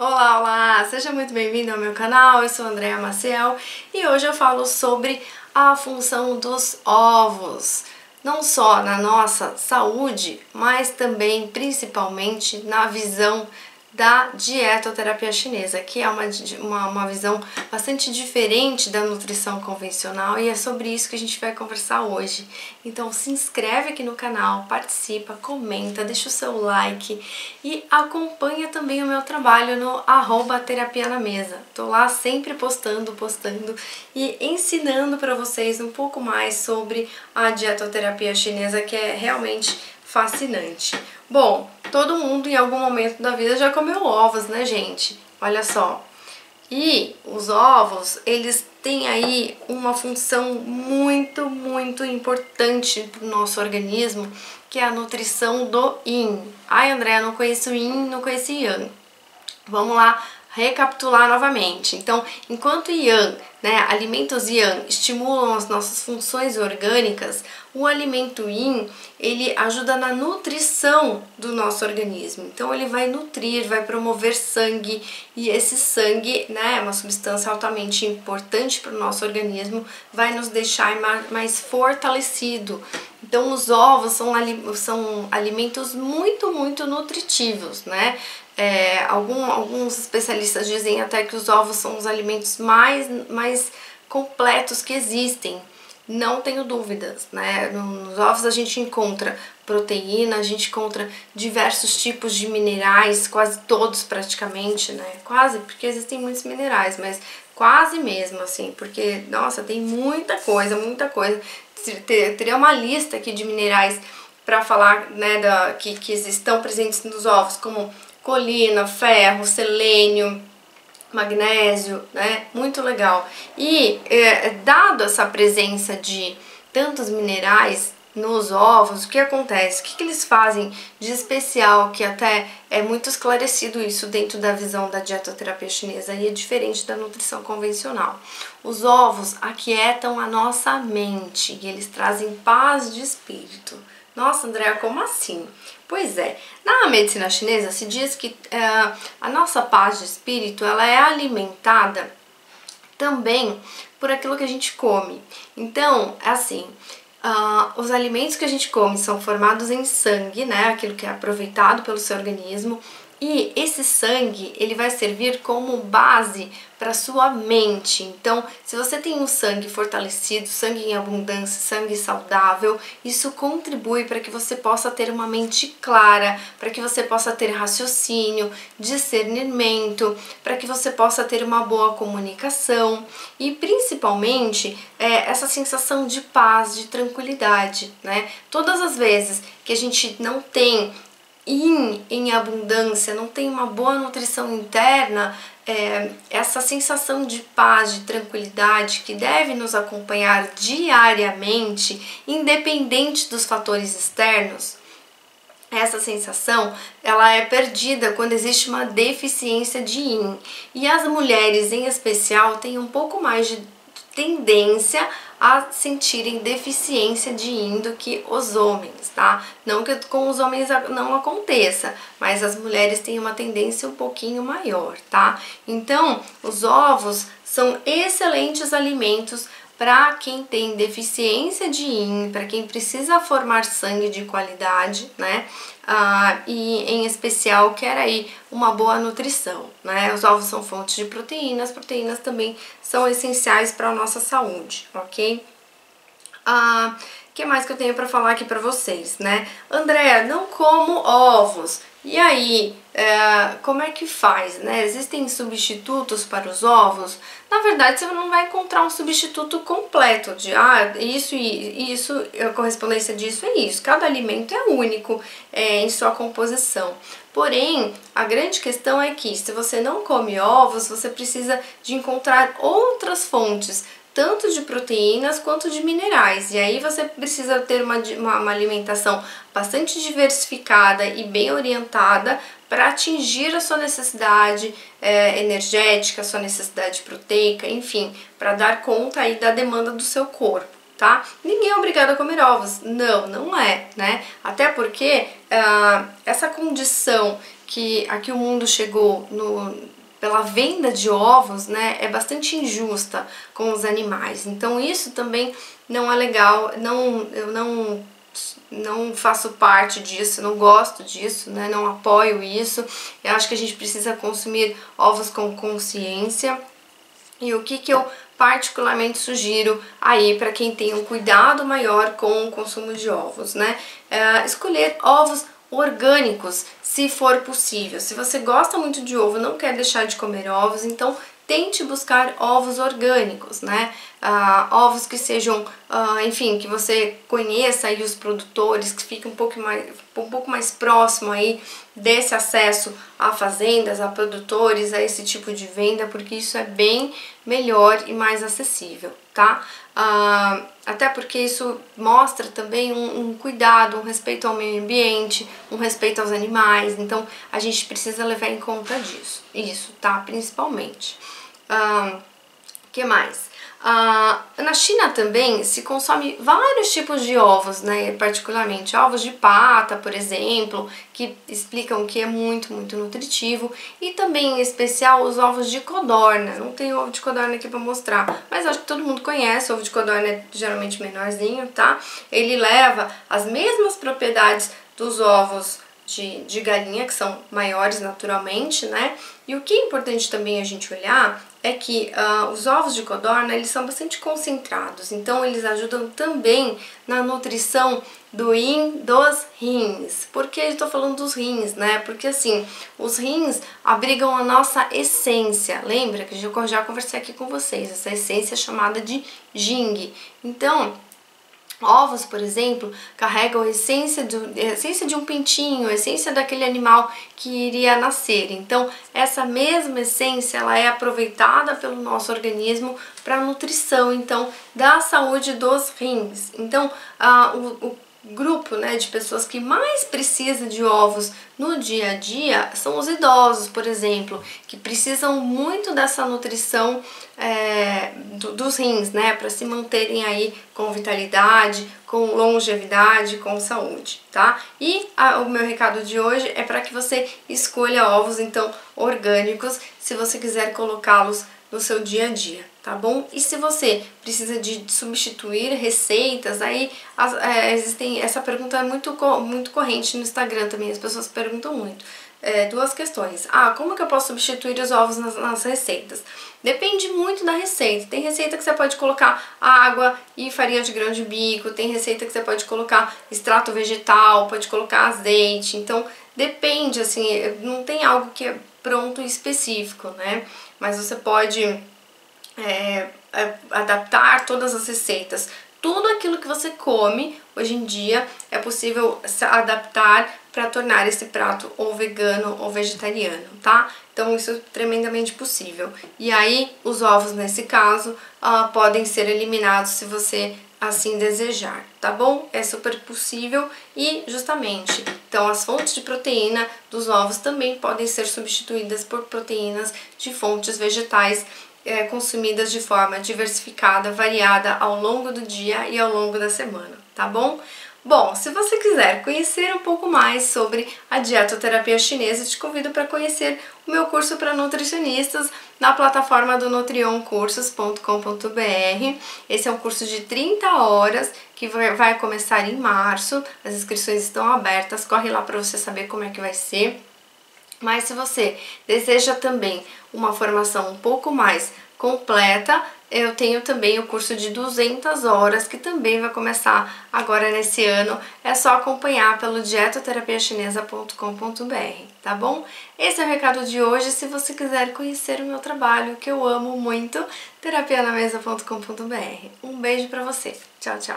Olá, olá! Seja muito bem-vindo ao meu canal, eu sou Andréa Maciel e hoje eu falo sobre a função dos ovos, não só na nossa saúde, mas também, principalmente, na visão da dietoterapia chinesa, que é uma, uma, uma visão bastante diferente da nutrição convencional e é sobre isso que a gente vai conversar hoje. Então se inscreve aqui no canal, participa, comenta, deixa o seu like e acompanha também o meu trabalho no arroba terapia na mesa. Tô lá sempre postando, postando e ensinando para vocês um pouco mais sobre a dietoterapia chinesa que é realmente fascinante. Bom, todo mundo em algum momento da vida já comeu ovos, né, gente? Olha só. E os ovos, eles têm aí uma função muito, muito importante para o nosso organismo, que é a nutrição do Yin. Ai, André, não conheço Yin, não conheço Yang. Vamos lá recapitular novamente. Então, enquanto Yang, né, alimentos Yang estimulam as nossas funções orgânicas, o alimento Yin, ele ajuda na nutrição do nosso organismo. Então, ele vai nutrir, vai promover sangue, e esse sangue, né, é uma substância altamente importante para o nosso organismo, vai nos deixar mais fortalecido. Então, os ovos são, são alimentos muito, muito nutritivos, né? É, algum, alguns especialistas dizem até que os ovos são os alimentos mais, mais completos que existem. Não tenho dúvidas, né? Nos ovos a gente encontra proteína, a gente encontra diversos tipos de minerais, quase todos praticamente, né? Quase, porque existem muitos minerais, mas quase mesmo, assim, porque, nossa, tem muita coisa, muita coisa. Teria uma lista aqui de minerais para falar, né, da, que, que estão presentes nos ovos, como colina, ferro, selênio, magnésio, né? Muito legal. E é, dado essa presença de tantos minerais nos ovos, o que acontece? O que, que eles fazem de especial, que até é muito esclarecido isso dentro da visão da dietoterapia chinesa e é diferente da nutrição convencional. Os ovos aquietam a nossa mente e eles trazem paz de espírito. Nossa, Andréa, como assim? Pois é, na medicina chinesa se diz que uh, a nossa paz de espírito ela é alimentada também por aquilo que a gente come. Então, é assim, uh, os alimentos que a gente come são formados em sangue, né? Aquilo que é aproveitado pelo seu organismo e esse sangue, ele vai servir como base para sua mente. Então, se você tem um sangue fortalecido, sangue em abundância, sangue saudável, isso contribui para que você possa ter uma mente clara, para que você possa ter raciocínio, discernimento, para que você possa ter uma boa comunicação e principalmente é, essa sensação de paz, de tranquilidade, né? Todas as vezes que a gente não tem yin em abundância, não tem uma boa nutrição interna, é, essa sensação de paz, de tranquilidade que deve nos acompanhar diariamente, independente dos fatores externos, essa sensação ela é perdida quando existe uma deficiência de yin. E as mulheres em especial têm um pouco mais de tendência a sentirem deficiência de yin do que os homens, tá? Não que com os homens não aconteça, mas as mulheres têm uma tendência um pouquinho maior, tá? Então, os ovos são excelentes alimentos para quem tem deficiência de yin, para quem precisa formar sangue de qualidade, né? Ah, e em especial quer aí uma boa nutrição, né? Os ovos são fontes de proteínas, proteínas também são essenciais para a nossa saúde, ok? Ah, que mais que eu tenho para falar aqui para vocês, né? André, não como ovos. E aí, é, como é que faz, né? Existem substitutos para os ovos? Na verdade, você não vai encontrar um substituto completo de, ah, isso e isso, a correspondência disso é isso. Cada alimento é único é, em sua composição. Porém, a grande questão é que se você não come ovos, você precisa de encontrar outras fontes tanto de proteínas quanto de minerais. E aí você precisa ter uma, uma, uma alimentação bastante diversificada e bem orientada para atingir a sua necessidade é, energética, a sua necessidade proteica, enfim, para dar conta aí da demanda do seu corpo. Tá? Ninguém é obrigado a comer ovos. Não, não é, né? Até porque uh, essa condição que aqui o mundo chegou no, pela venda de ovos, né, é bastante injusta com os animais. Então isso também não é legal, não, eu não não faço parte disso, não gosto disso, né? não apoio isso. Eu acho que a gente precisa consumir ovos com consciência. E o que, que eu particularmente sugiro aí para quem tem um cuidado maior com o consumo de ovos, né? É escolher ovos orgânicos, se for possível. Se você gosta muito de ovo, não quer deixar de comer ovos, então tente buscar ovos orgânicos, né? Uh, ovos que sejam, uh, enfim, que você conheça aí os produtores, que fiquem um pouco mais, um pouco mais próximo aí desse acesso a fazendas, a produtores, a esse tipo de venda, porque isso é bem melhor e mais acessível, tá? Uh, até porque isso mostra também um, um, cuidado, um respeito ao meio ambiente, um respeito aos animais, então a gente precisa levar em conta disso, isso, tá? Principalmente. O que mais? Ah, na China também se consome vários tipos de ovos, né? particularmente ovos de pata, por exemplo, que explicam que é muito, muito nutritivo, e também em especial os ovos de codorna. Não tem ovo de codorna aqui para mostrar, mas acho que todo mundo conhece, o ovo de codorna é geralmente menorzinho, tá? Ele leva as mesmas propriedades dos ovos de, de galinha, que são maiores naturalmente, né? E o que é importante também a gente olhar é que uh, os ovos de codorna, eles são bastante concentrados, então eles ajudam também na nutrição do rim dos rins. Por que eu estou falando dos rins, né? Porque assim, os rins abrigam a nossa essência. Lembra que eu já conversei aqui com vocês, essa essência chamada de Jing. Então, Ovos, por exemplo, carregam a essência, do, a essência de um pintinho, a essência daquele animal que iria nascer. Então, essa mesma essência ela é aproveitada pelo nosso organismo para nutrição, então, da saúde dos rins. Então, ah, o, o grupo né, de pessoas que mais precisa de ovos no dia a dia são os idosos, por exemplo, que precisam muito dessa nutrição é, do, dos rins, né, para se manterem aí com vitalidade, com longevidade, com saúde, tá? E a, o meu recado de hoje é para que você escolha ovos então orgânicos, se você quiser colocá-los no seu dia a dia, tá bom? E se você precisa de substituir receitas, aí as, é, existem, essa pergunta é muito, muito corrente no Instagram também, as pessoas perguntam muito. É, duas questões. Ah, como que eu posso substituir os ovos nas, nas, receitas? Depende muito da receita. Tem receita que você pode colocar água e farinha de grão de bico, tem receita que você pode colocar extrato vegetal, pode colocar azeite. Então, depende, assim, não tem algo que é pronto e específico, né? Mas você pode é, é, adaptar todas as receitas. Tudo aquilo que você come hoje em dia é possível adaptar para tornar esse prato ou vegano ou vegetariano, tá? Então isso é tremendamente possível. E aí os ovos nesse caso uh, podem ser eliminados se você assim desejar, tá bom? É super possível e justamente, então as fontes de proteína dos ovos também podem ser substituídas por proteínas de fontes vegetais é, consumidas de forma diversificada, variada ao longo do dia e ao longo da semana, tá bom? Bom, se você quiser conhecer um pouco mais sobre a dietoterapia chinesa, te convido para conhecer o meu curso para nutricionistas na plataforma do nutrioncursos.com.br. Esse é um curso de 30 horas que vai começar em março. As inscrições estão abertas, corre lá para você saber como é que vai ser. Mas se você deseja também uma formação um pouco mais completa, eu tenho também o curso de 200 horas, que também vai começar agora nesse ano. É só acompanhar pelo dietoterapiachinesa.com.br, tá bom? Esse é o recado de hoje. Se você quiser conhecer o meu trabalho, que eu amo muito, terapianamesa.com.br. Um beijo pra você. Tchau, tchau.